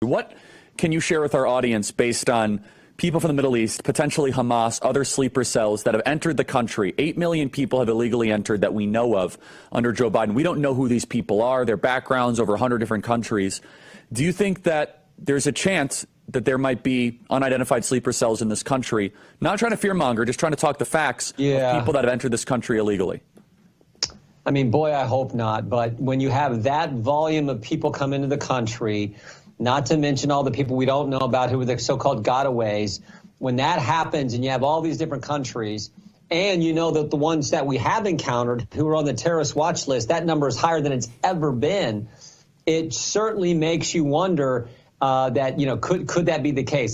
What can you share with our audience based on people from the Middle East, potentially Hamas, other sleeper cells that have entered the country? Eight million people have illegally entered that we know of under Joe Biden. We don't know who these people are, their backgrounds, over 100 different countries. Do you think that there's a chance that there might be unidentified sleeper cells in this country? Not trying to fearmonger, just trying to talk the facts yeah. of people that have entered this country illegally. I mean, boy, I hope not. But when you have that volume of people come into the country, not to mention all the people we don't know about who are the so-called gotaways. When that happens and you have all these different countries, and you know that the ones that we have encountered who are on the terrorist watch list, that number is higher than it's ever been. It certainly makes you wonder uh, that, you know, could, could that be the case?